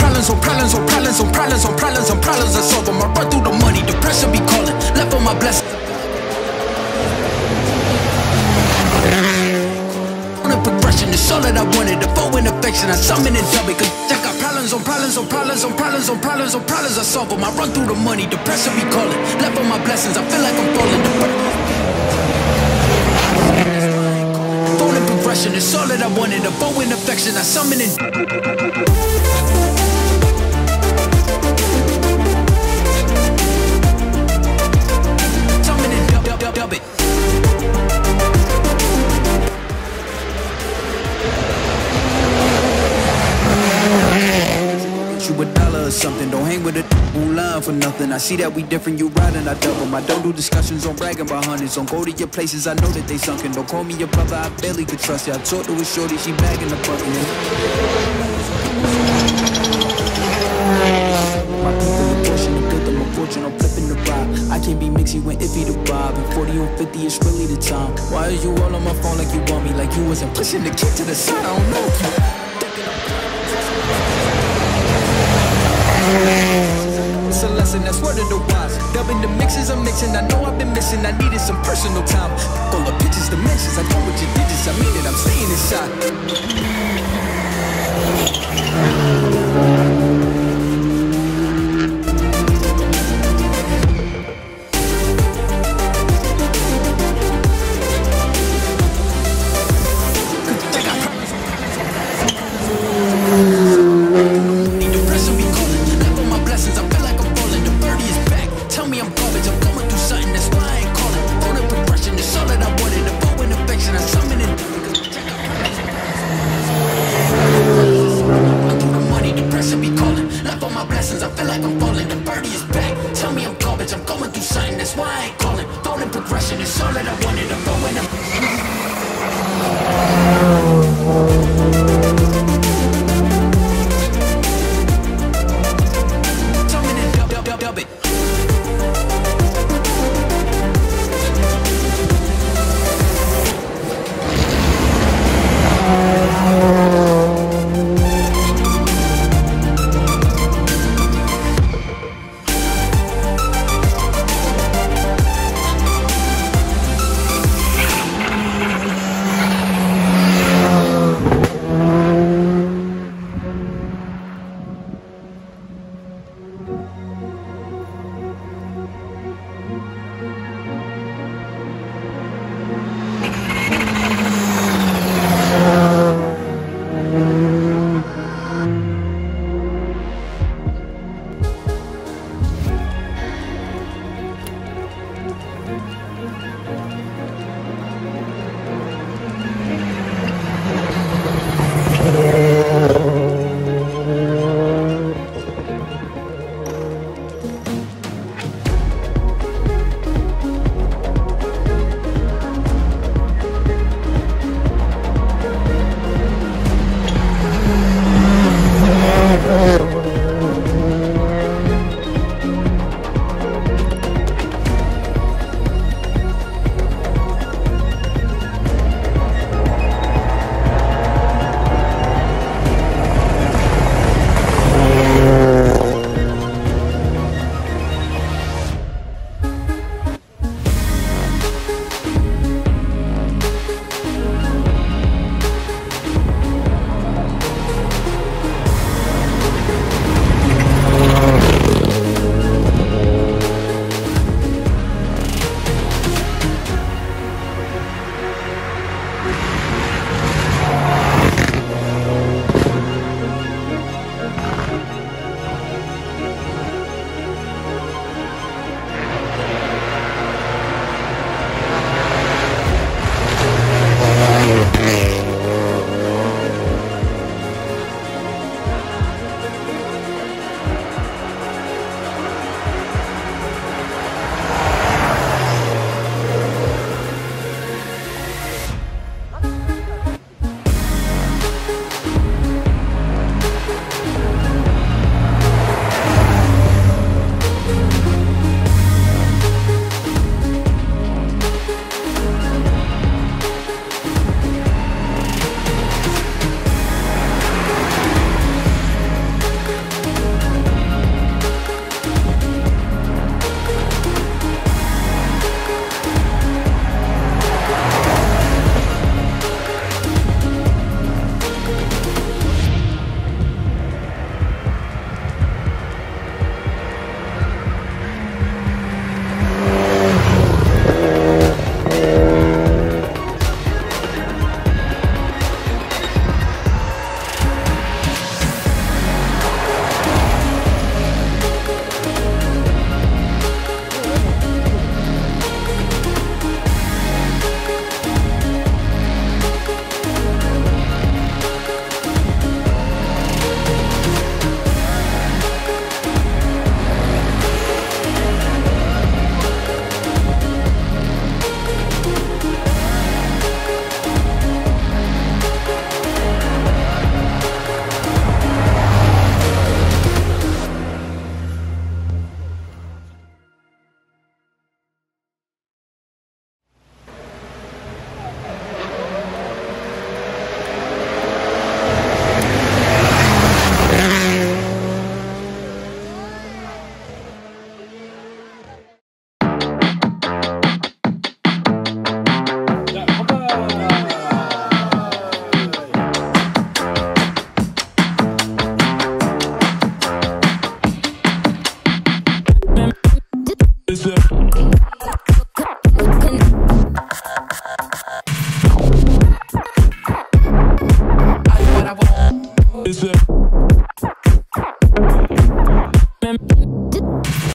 problems, on problems, on problems, on problems, on problems, on problems. I solve them. I run through the money, depression be calling. Left on my blessing. Progression is all that I wanted. A foe in affection, I summon and double. Cause I got problems on problems, on problems, on problems, on problems, on problems. I solve them. I run through the money, depression be calling. Left on my blessings, I feel like I'm falling. Phone progression is all that I wanted. A bow in affection, I summon and. Dollar. Don't hang with a who line for nothing. I see that we different, you riding, I double. I don't do discussions on bragging about hundreds. Don't go to your places, I know that they sunken. Don't call me your brother, I barely could trust you. I talked to a shorty, she bagging the bucket. My people portion of good, I'm a fortune, I'm flipping the vibe. I can't be mixy when iffy the vibe. And 40 on 50 is really the time. Why are you all on my phone like you want me? Like you wasn't pushing the kid to the side, I don't know lesson that's word of the wise. Dubbing the mixes I'm mixing. I know I've been missing. I needed some personal time. All the pictures, dimensions. I know what you did. I mean it. I'm staying inside.